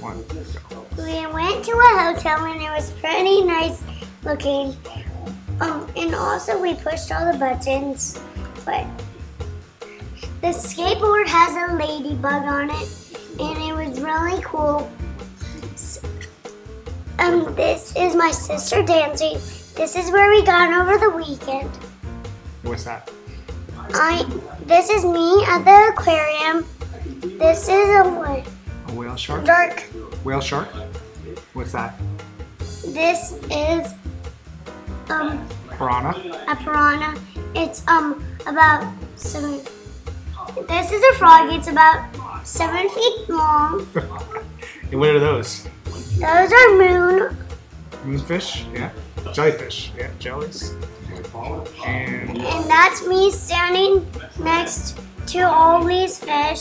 one. We went to a hotel and it was pretty nice looking. Um, and also we pushed all the buttons, but the skateboard has a ladybug on it, and it was really cool. Um, this is my sister dancing. This is where we got over the weekend. What's that? I, this is me at the aquarium. This is a? A whale shark? Dark. Whale shark? What's that? This is um Piranha? a piranha. It's um about seven. This is a frog. It's about seven feet long. and what are those? Those are moon. Moonfish? Yeah. Jellyfish? Yeah, jellies. And And that's me standing next to all these fish.